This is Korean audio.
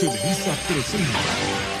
그 밀수압도를 씁니다.